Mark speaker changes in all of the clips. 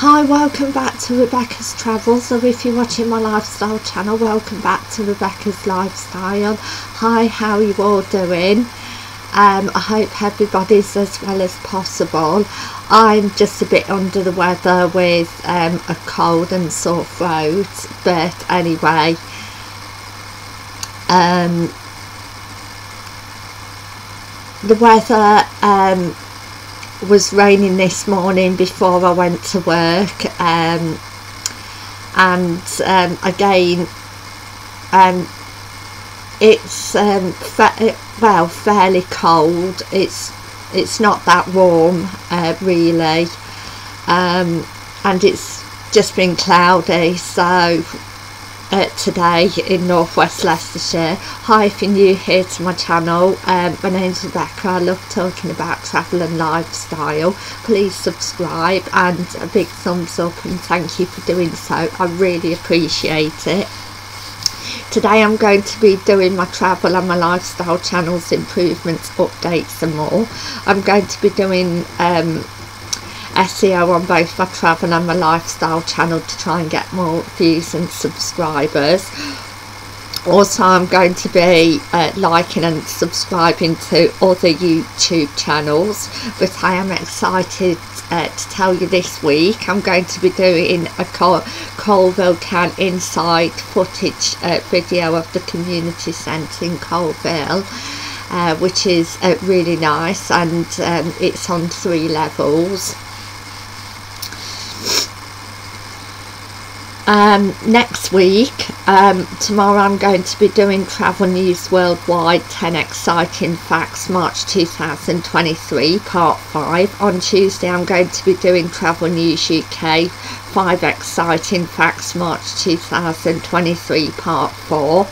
Speaker 1: Hi, welcome back to Rebecca's Travels, or if you're watching my lifestyle channel, welcome back to Rebecca's Lifestyle. Hi, how are you all doing? Um, I hope everybody's as well as possible. I'm just a bit under the weather with um, a cold and sore throat, but anyway, um, the weather um, was raining this morning before I went to work um, and um, again um, it's um, fa well fairly cold. It's it's not that warm uh, really um, and it's just been cloudy so uh, today in northwest Leicestershire. Hi if you're new here to my channel, um, my name's Rebecca, I love talking about travel and lifestyle. Please subscribe and a big thumbs up and thank you for doing so, I really appreciate it. Today I'm going to be doing my travel and my lifestyle channels improvements, updates and more. I'm going to be doing um, SEO on both my travel and my lifestyle channel to try and get more views and subscribers. Also I'm going to be uh, liking and subscribing to other YouTube channels but I am excited uh, to tell you this week I'm going to be doing a Col Coalville Can inside footage uh, video of the community centre in Coalville uh, which is uh, really nice and um, it's on three levels um, next week um, tomorrow I'm going to be doing travel news worldwide 10 exciting facts March 2023 part 5 on Tuesday I'm going to be doing travel news UK 5 exciting facts March 2023 part 4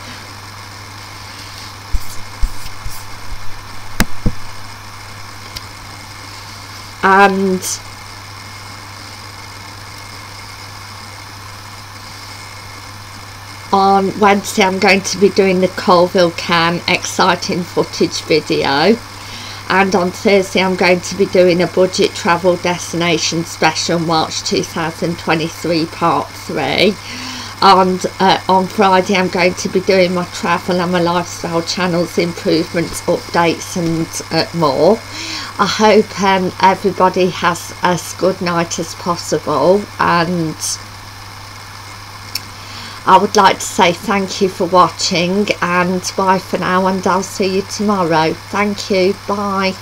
Speaker 1: and on Wednesday I'm going to be doing the Coalville Can exciting footage video. And on Thursday I'm going to be doing a budget travel destination special March 2023 part 3 and uh, on Friday I'm going to be doing my travel and my lifestyle channels improvements updates and uh, more. I hope um, everybody has as good night as possible and I would like to say thank you for watching and bye for now and I'll see you tomorrow. Thank you. Bye.